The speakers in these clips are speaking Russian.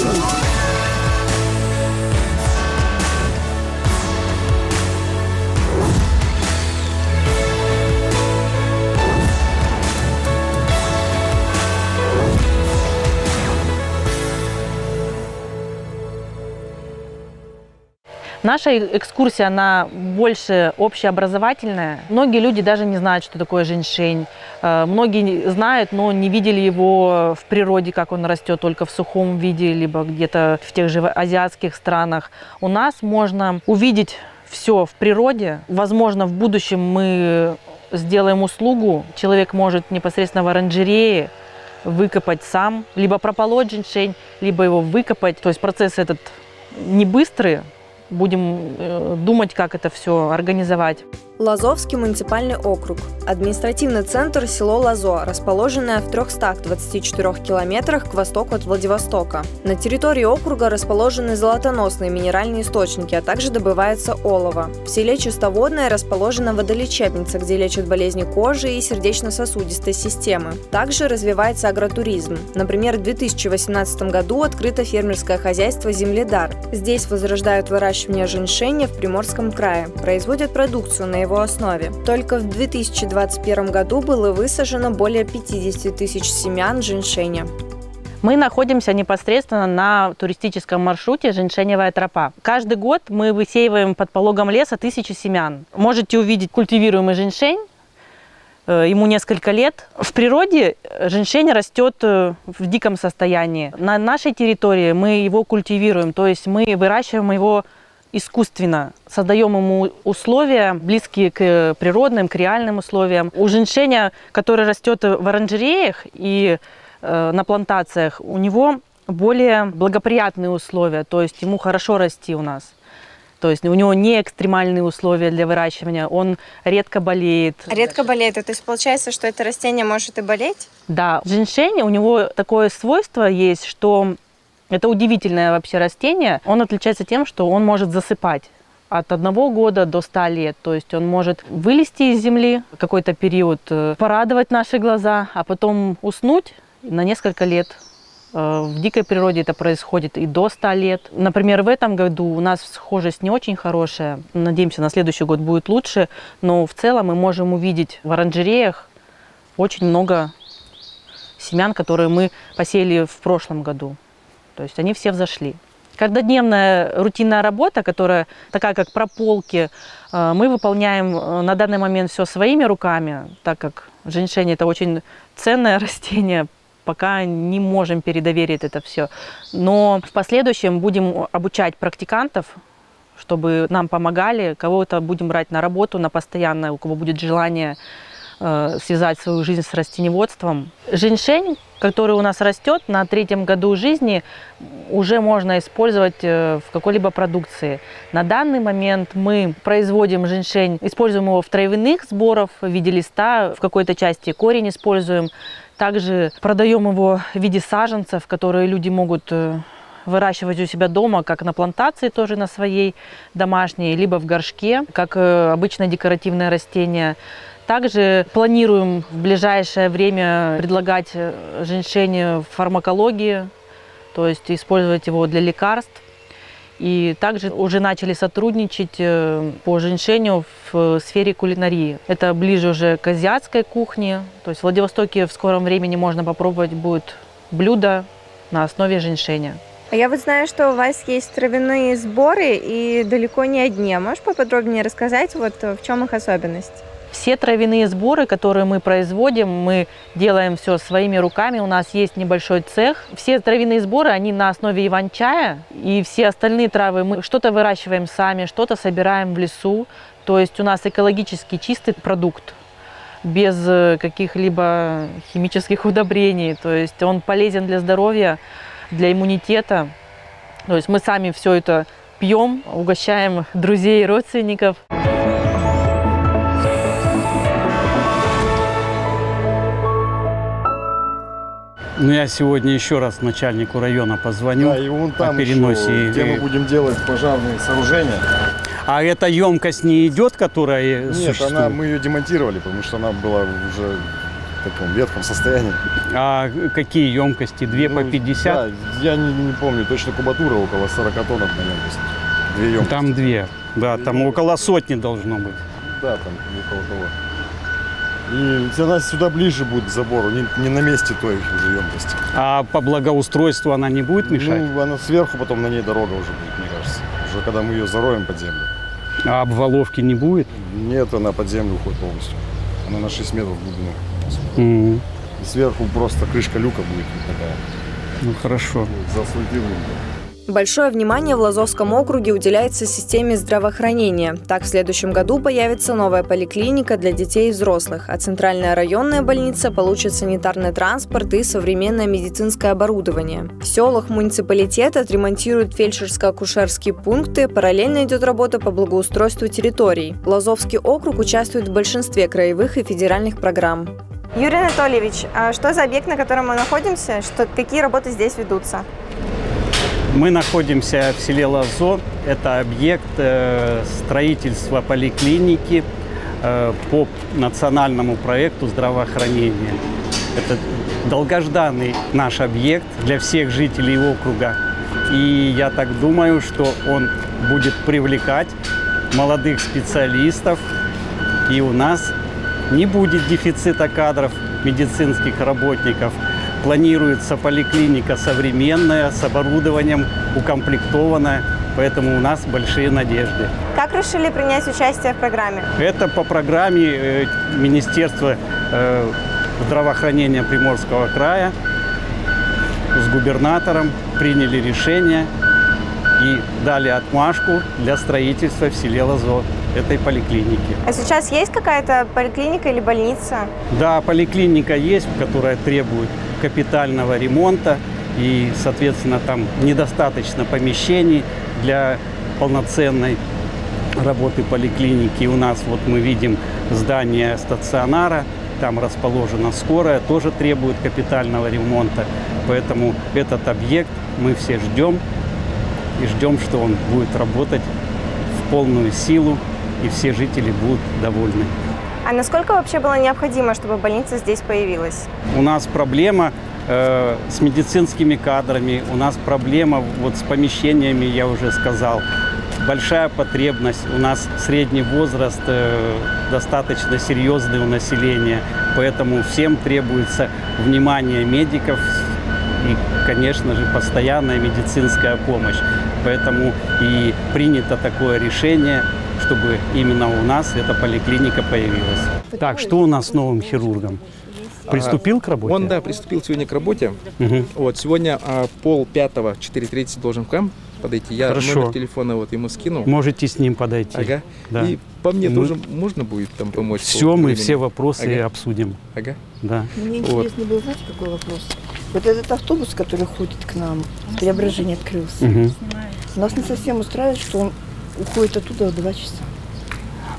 Ooh. Наша экскурсия, она больше общеобразовательная. Многие люди даже не знают, что такое женьшень. Э, многие знают, но не видели его в природе, как он растет, только в сухом виде, либо где-то в тех же азиатских странах. У нас можно увидеть все в природе. Возможно, в будущем мы сделаем услугу. Человек может непосредственно в оранжерее выкопать сам, либо прополоть женьшень, либо его выкопать. То есть процесс этот не быстрый, будем э, думать, как это все организовать. Лазовский муниципальный округ. Административный центр – село Лазо, расположенное в 324 километрах к востоку от Владивостока. На территории округа расположены золотоносные минеральные источники, а также добывается олово. В селе Чистоводное расположена водолечебница, где лечат болезни кожи и сердечно-сосудистой системы. Также развивается агротуризм. Например, в 2018 году открыто фермерское хозяйство «Земледар». Здесь возрождают выращивание женьшеня в Приморском крае, производят продукцию на его основе. Только в 2021 году было высажено более 50 тысяч семян женьшеня. Мы находимся непосредственно на туристическом маршруте «Женьшеневая тропа». Каждый год мы высеиваем под пологом леса тысячи семян. Можете увидеть культивируемый женьшень, э, ему несколько лет. В природе женьшень растет э, в диком состоянии. На нашей территории мы его культивируем, то есть мы выращиваем его искусственно создаем ему условия, близкие к природным, к реальным условиям. У женьшеня, который растет в оранжереях и э, на плантациях, у него более благоприятные условия, то есть ему хорошо расти у нас. То есть у него не экстремальные условия для выращивания, он редко болеет. Редко болеет, то есть получается, что это растение может и болеть? Да, женьшень, у него такое свойство есть, что это удивительное вообще растение. Он отличается тем, что он может засыпать от одного года до ста лет. То есть он может вылезти из земли какой-то период, э, порадовать наши глаза, а потом уснуть на несколько лет. Э, в дикой природе это происходит и до 100 лет. Например, в этом году у нас схожесть не очень хорошая. Надеемся, на следующий год будет лучше. Но в целом мы можем увидеть в оранжереях очень много семян, которые мы посеяли в прошлом году. То есть они все взошли. Каждодневная рутинная работа, которая такая как прополки, э, мы выполняем э, на данный момент все своими руками, так как женьшень это очень ценное растение, пока не можем передоверить это все. Но в последующем будем обучать практикантов, чтобы нам помогали, кого-то будем брать на работу, на постоянное, у кого будет желание э, связать свою жизнь с растеневодством. Женьшень который у нас растет на третьем году жизни, уже можно использовать э, в какой-либо продукции. На данный момент мы производим женьшень, используем его в травяных сборах в виде листа, в какой-то части корень используем. Также продаем его в виде саженцев, которые люди могут э, выращивать у себя дома, как на плантации тоже на своей домашней, либо в горшке, как обычное декоративное растение. Также планируем в ближайшее время предлагать э, в фармакологии, то есть использовать его для лекарств. И также уже начали сотрудничать э, по женьшеню в сфере кулинарии. Это ближе уже к азиатской кухне. То есть в Владивостоке в скором времени можно попробовать будет блюдо на основе женьшеня. А я вот знаю, что у вас есть травяные сборы и далеко не одни. А можешь поподробнее рассказать, вот в чем их особенность? Все травяные сборы, которые мы производим, мы делаем все своими руками. У нас есть небольшой цех. Все травяные сборы, они на основе иван-чая. И все остальные травы мы что-то выращиваем сами, что-то собираем в лесу. То есть у нас экологически чистый продукт без э, каких-либо химических удобрений. То есть он полезен для здоровья, для иммунитета. То есть мы сами все это пьем, угощаем друзей и родственников. Ну, я сегодня еще раз начальнику района позвоню да, и вон там о переносе. Еще, где мы будем делать пожарные сооружения. А эта емкость не идет, которая Нет, существует? она, мы ее демонтировали, потому что она была уже в таком ветхом состоянии. А какие емкости? Две по Ну, 50? Да, я не, не помню, точно кубатура около 40 тонн на емкость. Две емкости. Там две. Да, там около сотни должно быть. Да, там около того. И она сюда ближе будет к забору, не, не на месте той уже емкости. А по благоустройству она не будет мешать? Ну, она сверху, потом на ней дорога уже будет, мне кажется. Уже когда мы ее зароем под землю. А обваловки не будет? Нет, она под землю уходит полностью. Она на 6 метров глубину. М, И сверху просто крышка люка будет вот такая. Ну хорошо. Заасфальтированная. Большое внимание в Лазовском округе уделяется системе здравоохранения. Так, в следующем году появится новая поликлиника для детей и взрослых, а центральная районная больница получит санитарный транспорт и современное медицинское оборудование. В селах муниципалитета отремонтируют фельдшерско-акушерские пункты, параллельно идет работа по благоустройству территорий. Лазовский округ участвует в большинстве краевых и федеральных программ. Юрий Анатольевич, а что за объект, на котором мы находимся? Что, какие работы здесь ведутся? Мы находимся в селе Лазо. Это объект э, строительства поликлиники э, по национальному проекту здравоохранения. Это долгожданный наш объект для всех жителей округа. И я так думаю, что он будет привлекать молодых специалистов. И у нас не будет дефицита кадров медицинских работников. Планируется поликлиника современная, с оборудованием, укомплектованная. Поэтому у нас большие надежды. Как решили принять участие в программе? Это по программе э, Министерства э, здравоохранения Приморского края с губернатором приняли решение и дали отмашку для строительства в селе Лазо этой поликлиники. А сейчас есть какая-то поликлиника или больница? Да, поликлиника есть, которая требует капитального ремонта, и, соответственно, там недостаточно помещений для полноценной работы поликлиники. У нас вот мы видим здание стационара, там расположена скорая, тоже требует капитального ремонта. Поэтому этот объект мы все ждем и ждем, что он будет работать в полную силу и все жители будут довольны. А насколько вообще было необходимо, чтобы больница здесь появилась? У нас проблема э, с медицинскими кадрами, у нас проблема вот с помещениями, я уже сказал. Большая потребность, у нас средний возраст э, достаточно серьезный у населения, поэтому всем требуется внимание медиков и, конечно же, постоянная медицинская помощь. Поэтому и принято такое решение, чтобы именно у нас эта поликлиника появилась. Так, что у нас с новым хирургом? Приступил к работе? Он, да, приступил сегодня к работе. Мгм. Вот, сегодня а, пол пятого, 4.30 должен к вам подойти. Я Хорошо. номер телефона вот ему скину. Можете с ним подойти. Ага. Да. И по мне Мы- тоже можно будет там помочь? по Все, мы все вопросы Ага. обсудим. Ага. Да. Мне Вот. интересно было, знаете, какой вопрос? Вот этот автобус, который ходит к нам, преображение открылся. Мгм. Нас не совсем устраивает, что он уходит оттуда в два часа.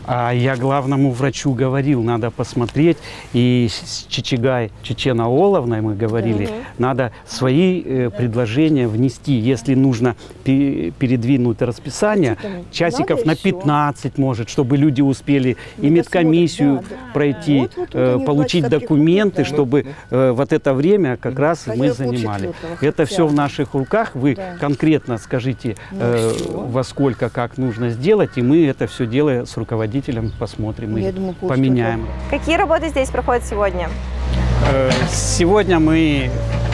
А я главному врачу говорил, надо посмотреть. И с Чичигай Чечена Оловной мы говорили, надо свои э, предложения внести. Если нужно пе- передвинуть расписание, Что там, часиков надо на и всё. 15, может, чтобы люди успели и Ну, медкомиссию да, да. пройти, Вот, вот, э, получить документы, да. чтобы э, вот это время как раз Хотя мы занимали. Это все в наших руках. Вы Да. конкретно скажите, Ну, э, всё. во сколько, как нужно сделать, и мы это все дело с руководителем посмотрим Ну, Я и думаю, поменяем. Какие работы здесь проходят сегодня? Э, Сегодня мы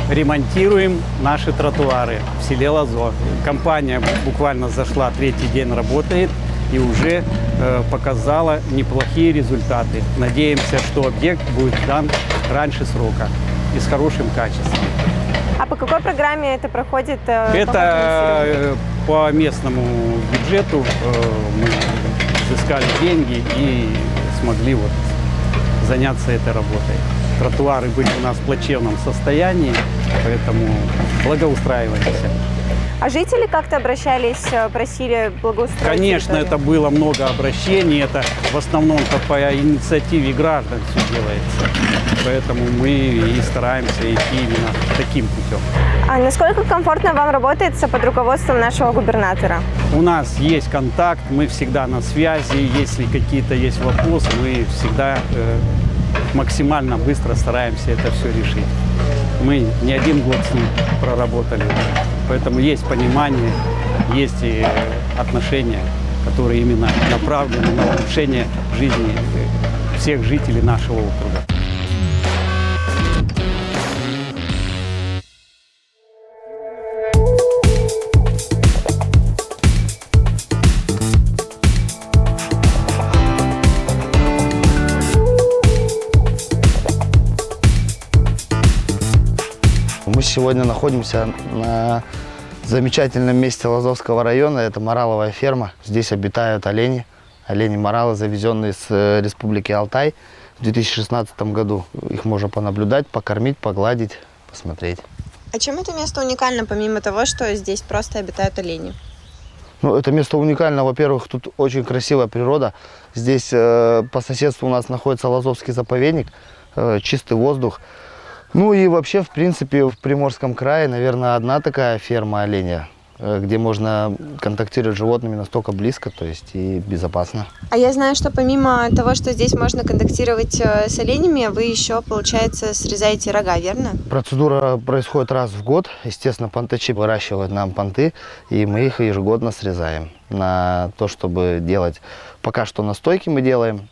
ремонтируем наши тротуары в селе Лазо. Компания буквально зашла, третий день работает и уже э, показала неплохие результаты. Надеемся, что объект будет дан раньше срока и с хорошим качеством. А по какой программе это проходит? э, по Это э, по местному бюджету э, мы изыскали деньги и смогли вот заняться этой работой. Тротуары были у нас в плачевном состоянии, поэтому благоустраиваемся. А жители как-то обращались, э, просили благоустроить Конечно, территорию? это было много обращений, это в основном-то по инициативе граждан все делается. Поэтому мы и стараемся идти именно таким путем. А насколько комфортно вам работается под руководством нашего губернатора? У нас есть контакт, мы всегда на связи. Если какие-то есть вопросы, мы всегда э, максимально быстро стараемся это все решить. Мы не один год с ним проработали, поэтому есть понимание, есть и отношения, которые именно направлены на улучшение жизни всех жителей нашего округа. Сегодня находимся на замечательном месте Лазовского района. Это мораловая ферма. Здесь обитают олени. Олени-моралы, завезенные с э, республики Алтай в 2016 году. Их можно понаблюдать, покормить, погладить, посмотреть. А чем это место уникально, помимо того, что здесь просто обитают олени? Ну, это место уникально. Во-первых, тут очень красивая природа. Здесь э, по соседству у нас находится Лазовский заповедник, э, чистый воздух. Ну и вообще, в принципе, в Приморском крае, наверное, одна такая ферма оленя, э, где можно контактировать с животными настолько близко, то есть и безопасно. А я знаю, что помимо того, что здесь можно контактировать э, с оленями, вы еще, получается, срезаете рога, верно? Процедура происходит раз в год. Естественно, понтачи выращивают нам понты, и мы их ежегодно срезаем на то, чтобы делать. Пока что настойки мы делаем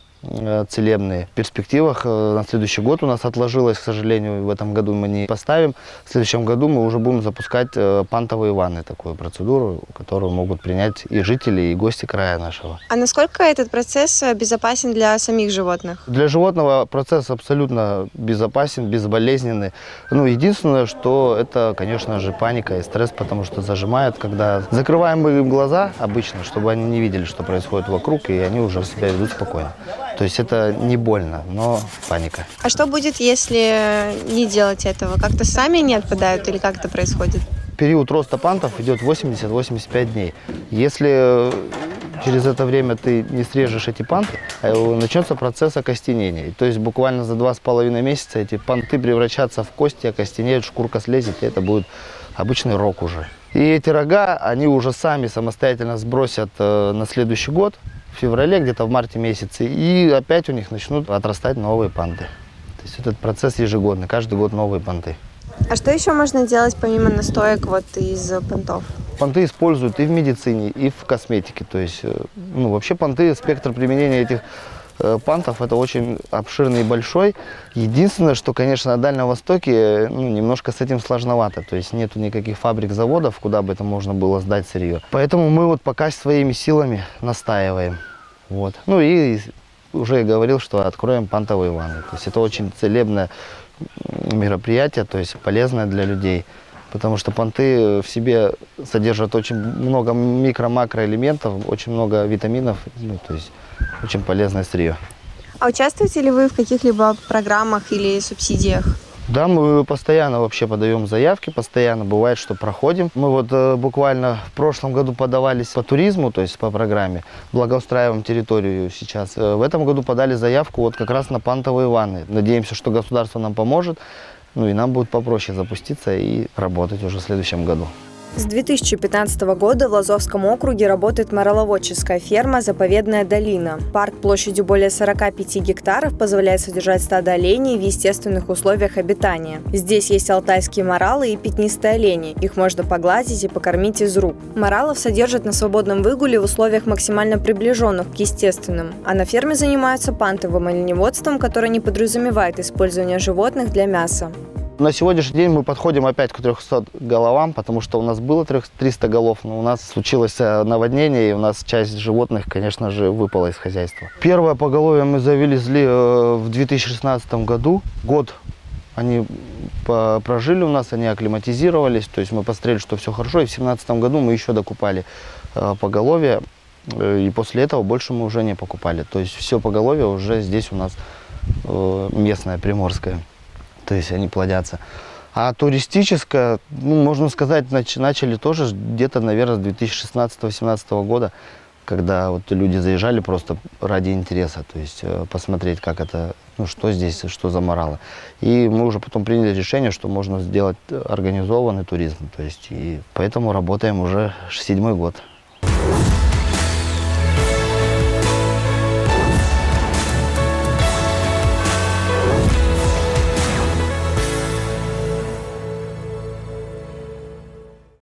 целебные. В перспективах э, на следующий год у нас отложилось, к сожалению, в этом году мы не поставим. В следующем году мы уже будем запускать э, пантовые ванны, такую процедуру, которую могут принять и жители, и гости края нашего. А насколько этот процесс э, безопасен для самих животных? Для животного процесс абсолютно безопасен, безболезненный. Ну, единственное, что это, конечно же, паника и стресс, потому что зажимает, когда закрываем мы им глаза обычно, чтобы они не видели, что происходит вокруг, и они уже себя ведут спокойно. То есть это не больно, но паника. А что будет, если не делать этого? Как-то сами они отпадают или как это происходит? Период роста пантов идет 80-85 дней. Если э, через это время ты не срежешь эти панты, э, начнется процесс окостенения. То есть буквально за два с половиной месяца эти панты превратятся в кости, окостенеют, шкурка слезет, и это будет обычный рог уже. И эти рога, они уже сами самостоятельно сбросят э, на следующий год, в феврале, где-то в марте месяце, и опять у них начнут отрастать новые панты. То есть этот процесс ежегодный, каждый год новые панты. А что еще можно делать помимо настоек вот из понтов? Понты используют и в медицине, и в косметике. То есть, э, ну, вообще понты, спектр применения этих пантов это очень обширный и большой. Единственное, что, конечно, на Дальнем Востоке э, ну, немножко с этим сложновато. То есть нету никаких фабрик, заводов, куда бы это можно было сдать сырье. Поэтому мы вот пока своими силами настаиваем. Вот. Ну и уже говорил, что откроем пантовые ванны. То есть это очень целебное мероприятие, то есть полезное для людей. Потому что понты в себе содержат очень много микро-макроэлементов, очень много витаминов, ну, то есть очень полезное сырье. А участвуете ли вы в каких-либо программах или субсидиях? Да, мы постоянно вообще подаем заявки, постоянно бывает, что проходим. Мы вот э, буквально в прошлом году подавались по туризму, то есть по программе, благоустраиваем территорию сейчас. Э, в этом году подали заявку вот как раз на пантовые ванны. Надеемся, что государство нам поможет, ну и нам будет попроще запуститься и работать уже в следующем году. С 2015 года в Лазовском округе работает мораловодческая ферма «Заповедная долина». Парк площадью более 45 гектаров позволяет содержать стадо оленей в естественных условиях обитания. Здесь есть алтайские моралы и пятнистые олени. Их можно погладить и покормить из рук. Моралов содержат на свободном выгуле в условиях максимально приближенных к естественным. А на ферме занимаются пантовым оленеводством, которое не подразумевает использование животных для мяса. На сегодняшний день мы подходим опять к 300 головам, потому что у нас было 300 голов, но у нас случилось э, наводнение, и у нас часть животных, конечно же, выпала из хозяйства. Первое поголовье мы завезли э, в 2016 году. Год они прожили у нас, они акклиматизировались, то есть мы посмотрели, что все хорошо, и в 2017 году мы еще докупали э, поголовье, и после этого больше мы уже не покупали. То есть все поголовье уже здесь у нас местное, приморское то есть они плодятся. А туристическое, ну, можно сказать, начали тоже где-то, наверное, с 2016-2017 года, когда вот люди заезжали просто ради интереса, то есть э, посмотреть, как это, ну, что здесь, что за моралы. И мы уже потом приняли решение, что можно сделать организованный туризм, то есть и поэтому работаем уже седьмой год.